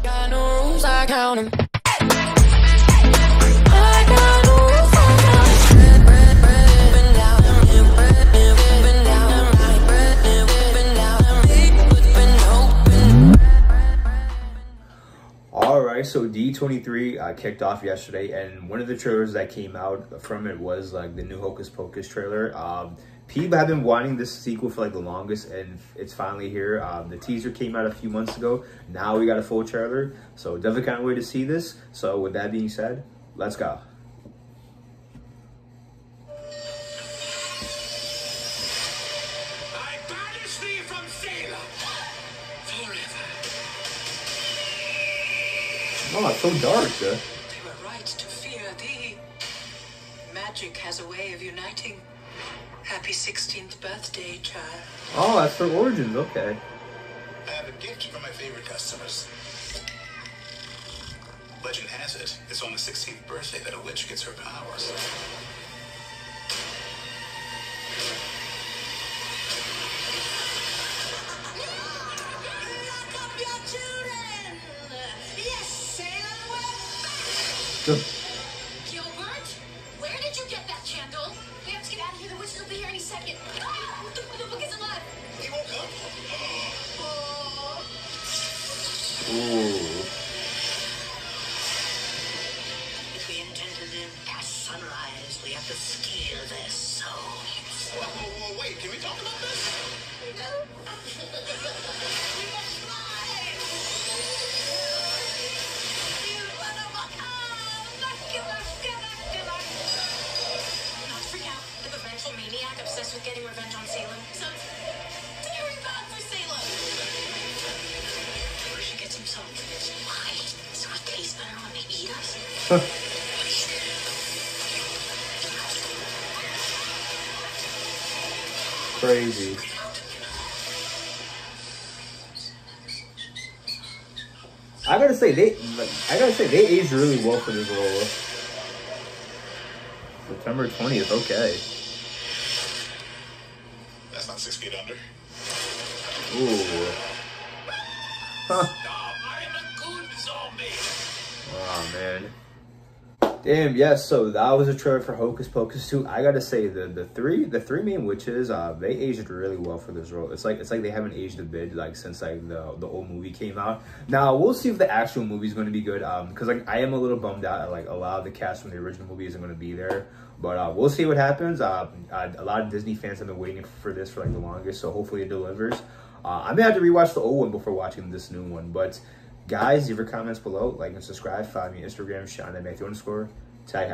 I got no rules, I count 'em. So D23 uh, kicked off yesterday, and one of the trailers that came out from it was like the new Hocus Pocus trailer. Um, people have been wanting this sequel for like the longest, and it's finally here. Um, the teaser came out a few months ago. Now we got a full trailer, so definitely can't wait to see this. So with that being said, let's go. Oh, it's so dark. Uh. They were right to fear thee. Magic has a way of uniting. Happy 16th birthday, child. Oh, that's their origins. Okay. I have a gift for my favorite customers. Legend has it, it's on the 16th birthday that a witch gets her powers. Gilbert, where did you get that candle? We have to get out of here. The witches will be here any second. Ah, the, the book is alive. He won't come. Oh. Ooh. If we intend to live past sunrise, we have to steal their souls. Whoa, whoa, whoa, wait, can we talk about this? We obsessed with getting revenge on Salem. So, very bad for Salem. We should get some salt. Why? So it tastes better when they eat us? Crazy. I gotta say they, like, I gotta say they aged really well for this role. September twentieth, okay. That's not six feet under. Ooh. Huh. Stop! I am a good zombie! Oh man. Damn, yes, so that was a trailer for Hocus Pocus 2. I gotta say the the three the three main witches, uh, they aged really well for this role. It's like it's like they haven't aged a bit like since like the the old movie came out. Now we'll see if the actual movie is gonna be good. Um because like I am a little bummed out at, like a lot of the cast from the original movie isn't gonna be there. But uh, we'll see what happens. Uh, a lot of Disney fans have been waiting for this for like the longest, so hopefully it delivers. Uh, I may have to rewatch the old one before watching this new one, but Guys, leave your comments below, like and subscribe. Follow me on Instagram, Shawn Mathew underscore. Tag